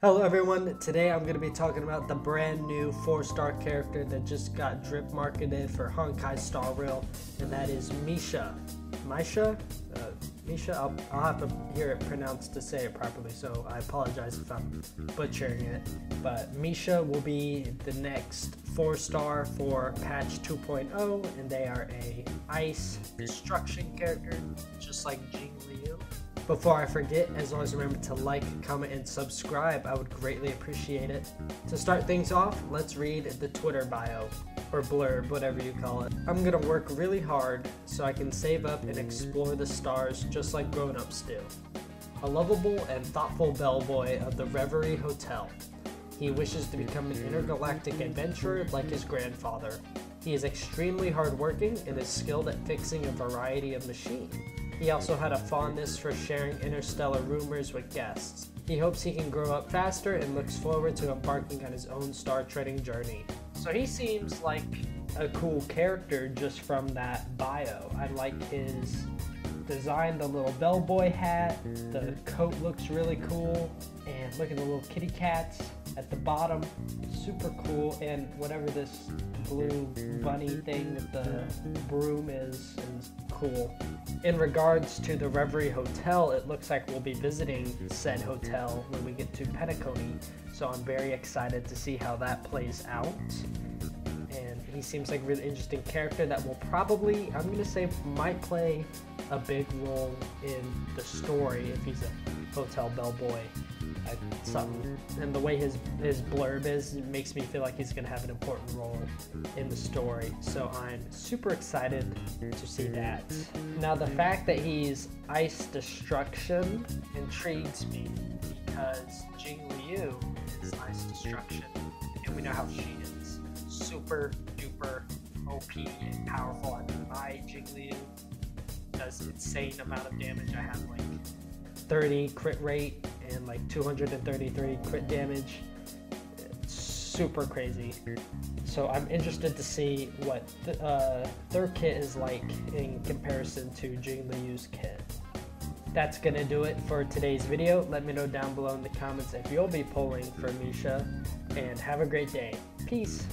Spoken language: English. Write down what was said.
Hello everyone, today I'm going to be talking about the brand new 4-star character that just got drip marketed for Honkai Star Rail, and that is Misha. Misha? Uh, Misha? I'll, I'll have to hear it pronounced to say it properly, so I apologize if I'm butchering it. But Misha will be the next 4-star for patch 2.0, and they are a ice destruction character, just like Jing Liu. Before I forget, as always remember to like, comment, and subscribe. I would greatly appreciate it. To start things off, let's read the Twitter bio, or blurb, whatever you call it. I'm gonna work really hard so I can save up and explore the stars just like grown-ups do. A lovable and thoughtful bellboy of the Reverie Hotel. He wishes to become an intergalactic adventurer like his grandfather. He is extremely hardworking and is skilled at fixing a variety of machines. He also had a fondness for sharing interstellar rumors with guests. He hopes he can grow up faster and looks forward to embarking on his own star treading journey. So he seems like a cool character just from that bio. I like his design, the little bellboy hat, the coat looks really cool, and look at the little kitty cats at the bottom, super cool, and whatever this blue bunny thing with the broom is, is cool. In regards to the Reverie Hotel, it looks like we'll be visiting said hotel when we get to Penacony, so I'm very excited to see how that plays out. And he seems like a really interesting character that will probably, I'm gonna say, might play a big role in the story if he's a hotel bellboy. Something, and the way his his blurb is makes me feel like he's gonna have an important role in the story. So I'm super excited to see that. Now the fact that he's ice destruction intrigues me because Jing Liu is ice destruction, and we know how she is super duper OP and powerful. I mean, my Jing Liu does insane amount of damage. I have like 30 crit rate and like 233 crit damage. It's super crazy. So I'm interested to see what th- uh, their kit is like in comparison to Jing Liu's kit. That's gonna do it for today's video. Let me know down below in the comments if you'll be pulling for Misha, and have a great day. Peace.